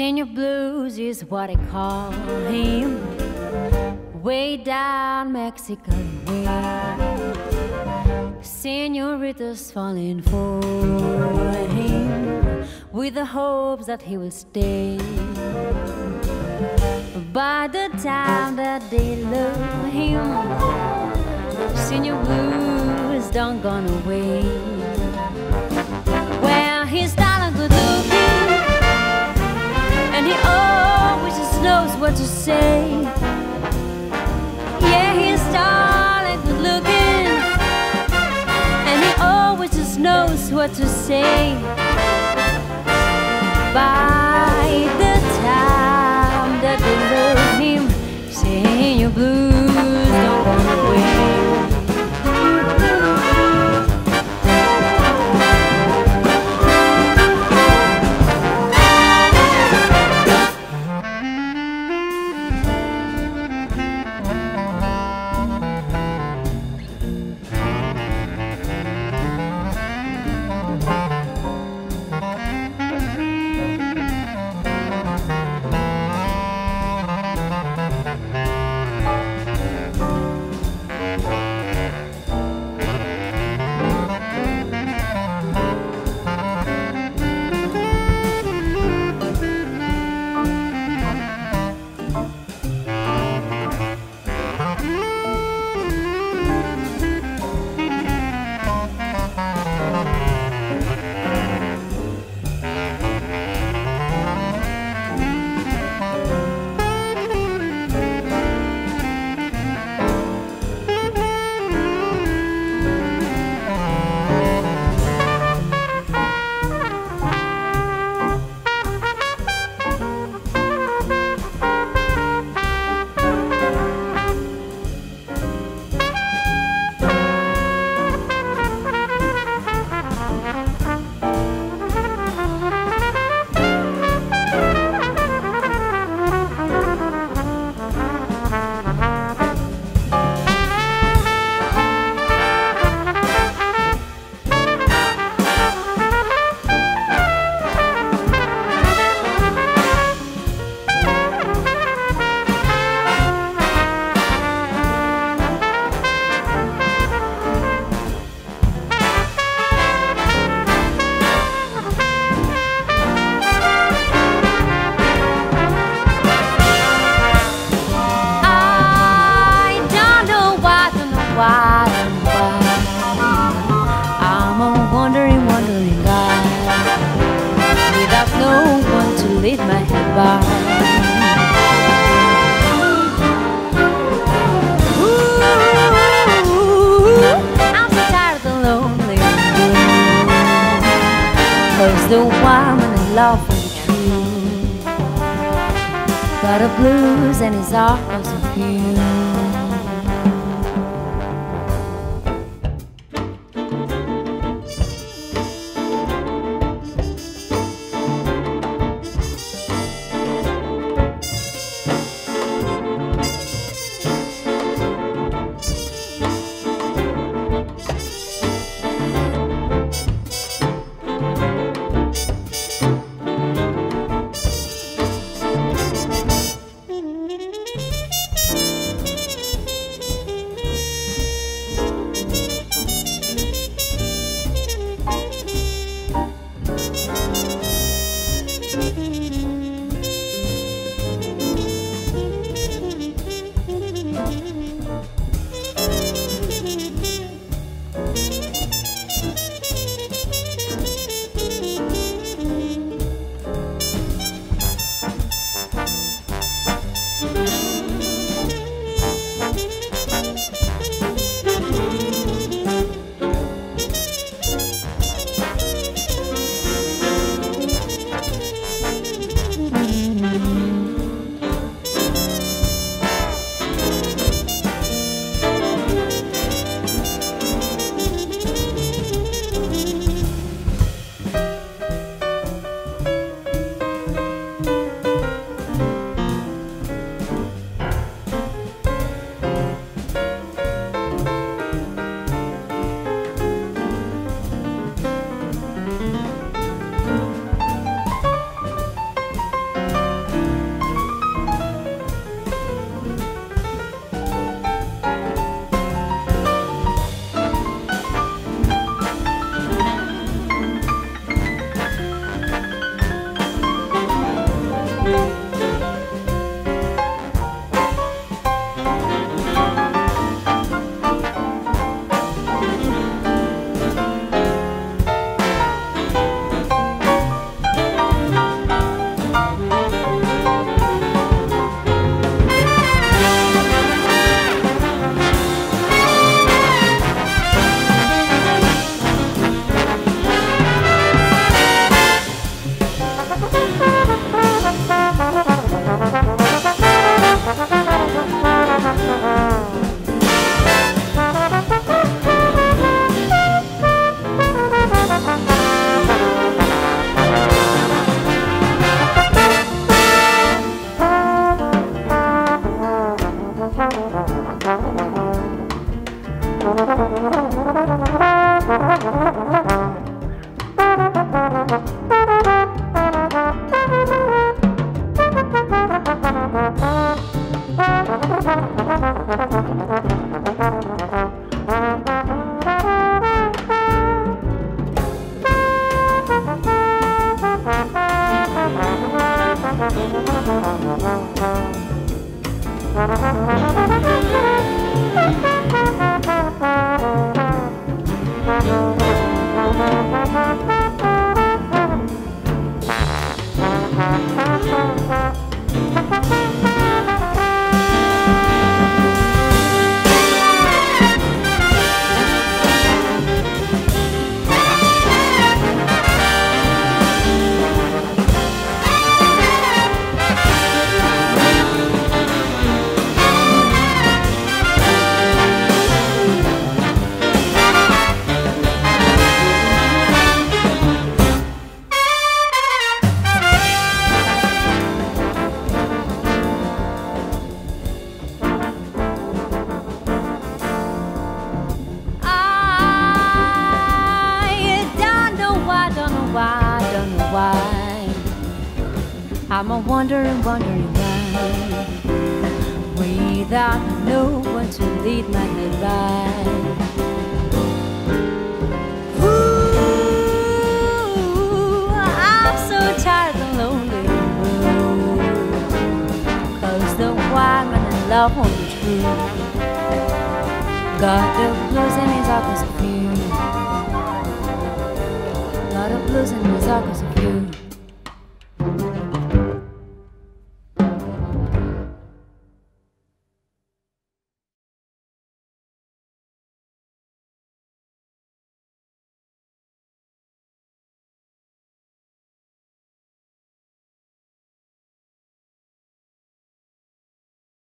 Señor blues is what I call him. Way down Mexico. Senorita's falling for him with the hopes that he will stay. By the time that they love him, Señor blues don't gone away. Well, he's to say. Yeah, he's darling good looking, and he always just knows what to say. By Cause the woman in love for the truth. Got a blues and his heart was a few I'm a wondering, wondering why Without no one to lead my head Ooh, I'm so tired and lonely Cause the woman and love won't be true. Got the blues in his cause of you Got the blues in his cause of you